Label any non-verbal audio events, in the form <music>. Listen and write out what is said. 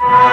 Bye. <laughs>